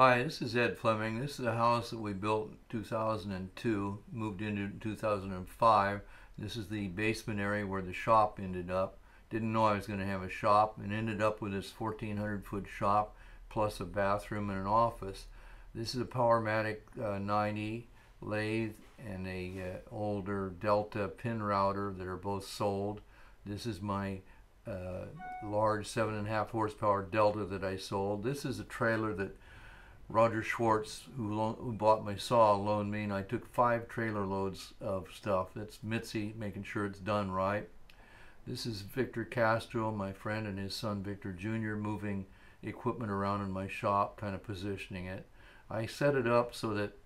Hi, this is Ed Fleming. This is a house that we built in 2002, moved into 2005. This is the basement area where the shop ended up. Didn't know I was going to have a shop and ended up with this 1400 foot shop plus a bathroom and an office. This is a Powermatic uh, 90 lathe and a uh, older Delta pin router that are both sold. This is my uh, large seven and a half horsepower Delta that I sold. This is a trailer that Roger Schwartz, who, who bought my saw, loaned me, and I took five trailer loads of stuff. That's Mitzi making sure it's done right. This is Victor Castro, my friend, and his son Victor Jr. moving equipment around in my shop, kind of positioning it. I set it up so that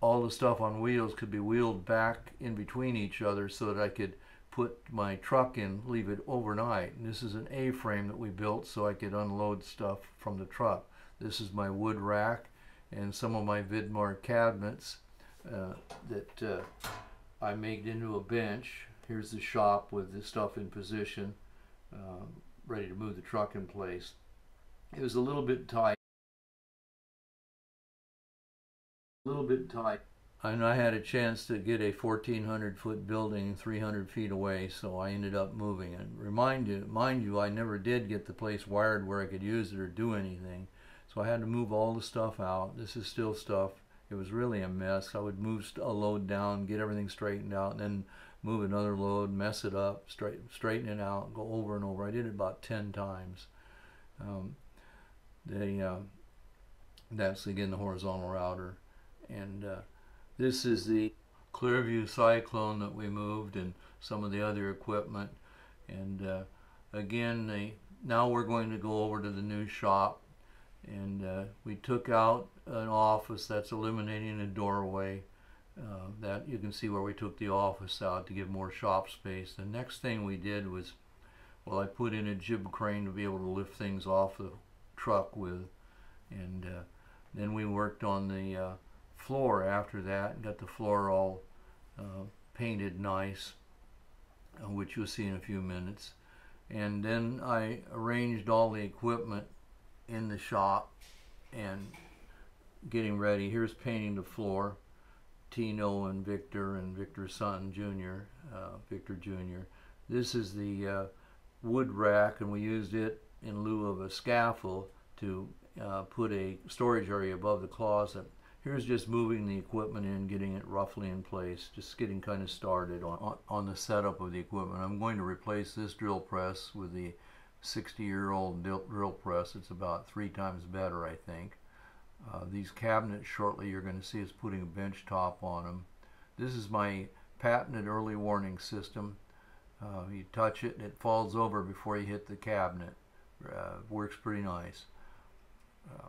all the stuff on wheels could be wheeled back in between each other so that I could put my truck in, leave it overnight. And this is an A-frame that we built so I could unload stuff from the truck. This is my wood rack and some of my Vidmar cabinets uh, that uh, I made into a bench. Here's the shop with the stuff in position, uh, ready to move the truck in place. It was a little bit tight. A little bit tight. And I had a chance to get a 1,400 foot building 300 feet away, so I ended up moving. And remind you, mind you, I never did get the place wired where I could use it or do anything. So I had to move all the stuff out. This is still stuff. It was really a mess. I would move a load down, get everything straightened out, and then move another load, mess it up, straight, straighten it out, go over and over. I did it about 10 times. Um, they, uh, that's again the horizontal router. And uh, this is the ClearVue Cyclone that we moved and some of the other equipment. And uh, again, the, now we're going to go over to the new shop and uh, we took out an office that's eliminating a doorway uh, that you can see where we took the office out to give more shop space. The next thing we did was well I put in a jib crane to be able to lift things off the truck with. And uh, then we worked on the uh, floor after that and got the floor all uh, painted nice uh, which you'll see in a few minutes. And then I arranged all the equipment in the shop and getting ready. Here's painting the floor. Tino and Victor and Victor's son, Junior, uh, Victor Jr. This is the uh, wood rack and we used it in lieu of a scaffold to uh, put a storage area above the closet. Here's just moving the equipment in, getting it roughly in place, just getting kind of started on, on, on the setup of the equipment. I'm going to replace this drill press with the 60 year old drill press. It's about three times better, I think. Uh, these cabinets shortly you're going to see us putting a bench top on them. This is my patented early warning system. Uh, you touch it and it falls over before you hit the cabinet. Uh, works pretty nice. Uh,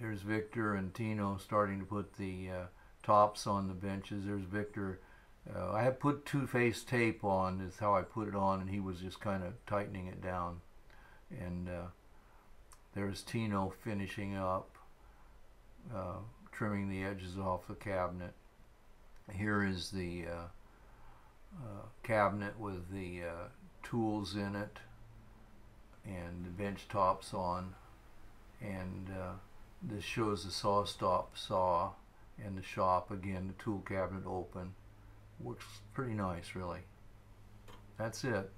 here's Victor and Tino starting to put the uh, tops on the benches. There's Victor uh, I have put two-faced tape on is how I put it on and he was just kind of tightening it down. And uh, there's Tino finishing up uh, trimming the edges off the cabinet. Here is the uh, uh, cabinet with the uh, tools in it and the bench tops on. And this shows the SawStop saw in the shop. Again the tool cabinet open works pretty nice really. That's it